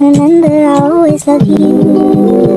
Remember, I always love you.